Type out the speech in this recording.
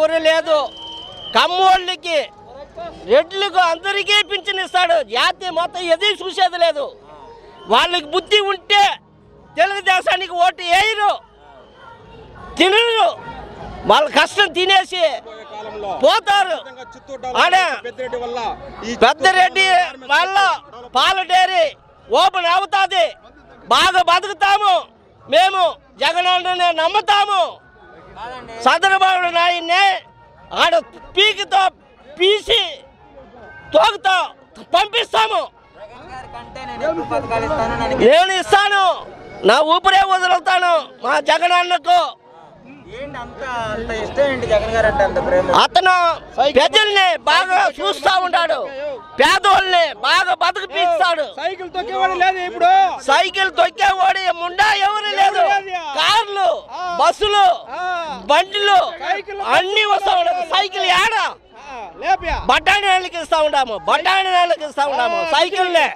ఎవరు లేదు. కమ్మోళ్ళకి రెడ్లకు అందరికీ పింఛనిస్తాడు. జాతి మొత్తం ఎది చూసేది లేదు. వాళ్ళకి బుద్ధి ఉంటే తెలుగుదేశానికి ఓటు వేయరు. తినరు. వాళ్ళ కష్టం తినేసి పోతారు. పెద్దరెడ్డి వల్ల పాల డైరీ ఓపెన్ అవుతుంది. బాగా బతుకుతాము. మేము జగన్ నమ్ముతాము. చంద్రబాబు నాయుడిని ఆడ పీకితో పీసి తోగుతో పంపిస్తాము. జగన్ గారి కంటే నేను ఇస్తాను. నా ఊపిరే వదులుతాను. మా జగన్ ప్రేమ అతను ప్రజల్ని బాగా చూస్తా ఉంటాడు పేదోళ్ళని బాగా బతుకుపిస్తాడు. సైకిల్ తొక్కేవాడు లేదు ఇప్పుడు? సైకిల్ తొక్కేవాడు ముండా ఎవరు లేదు. కార్లు బస్సులు బండ్లు అన్ని వస్తా ఉండదు సైకిల్ ఏడ? బఠానీ వాళ్ళకి ఇస్తా ఉంటాము బఠానీ వాళ్ళకి ఇస్తా ఉంటాము సైకిల్నే